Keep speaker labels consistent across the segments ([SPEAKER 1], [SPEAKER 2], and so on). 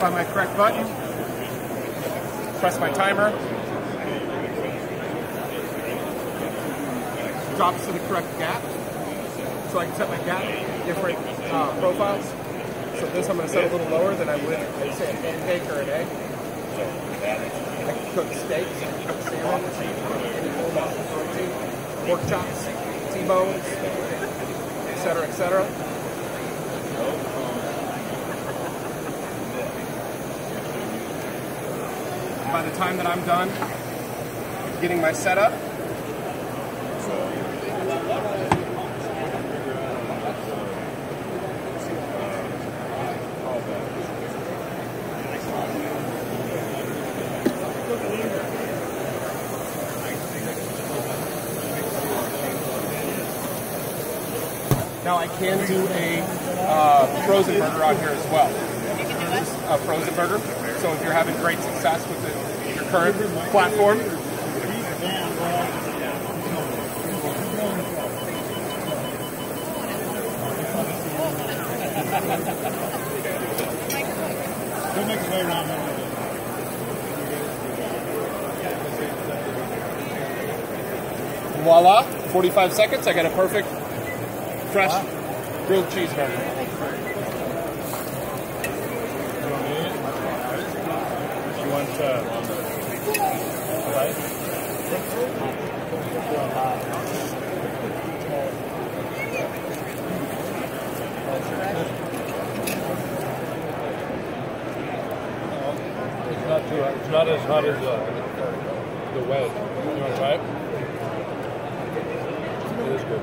[SPEAKER 1] find my correct button, press my timer, drops to the correct gap, so I can set my gap different uh, profiles. So this I'm going to set a little lower than I would, say, a pancake or an egg. I can cook steaks, cook salmon, any full amount of protein, pork chops, T-bones, etc., etc. By the time that I'm done getting my setup, Now I can do a uh, frozen burger on here as well. A frozen burger. So if you're having great success with the, your current platform,
[SPEAKER 2] Don't make us way around there.
[SPEAKER 1] voila, 45 seconds, I got a perfect fresh grilled cheeseburger.
[SPEAKER 2] Want uh, right? It's not too hot. It's not as hot as uh, the wedge. You want to try it? It is good.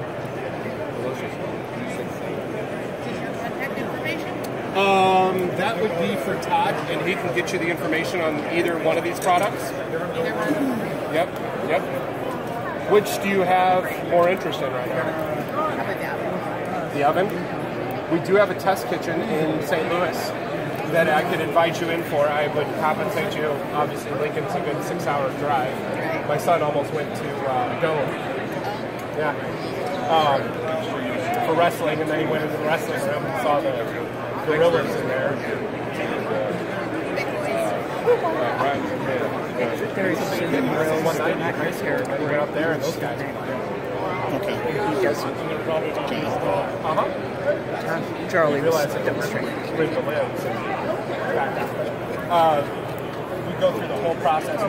[SPEAKER 2] Delicious.
[SPEAKER 3] Is your contact information?
[SPEAKER 1] Um, that would be for Todd, and he can get you the information on either one of these products. Yep, yep. Which do you have more interest in right now? The oven? We do have a test kitchen in St. Louis that I could invite you in for. I would compensate you. Obviously, Lincoln's a good six-hour drive. My son almost went to uh, Dome. Yeah. Um, for wrestling, and then he went into the wrestling room and saw the gorillas There's a went up there, and those guys.
[SPEAKER 4] Okay.
[SPEAKER 1] Uh huh.
[SPEAKER 4] Charlie
[SPEAKER 1] that. Uh, we go through the whole process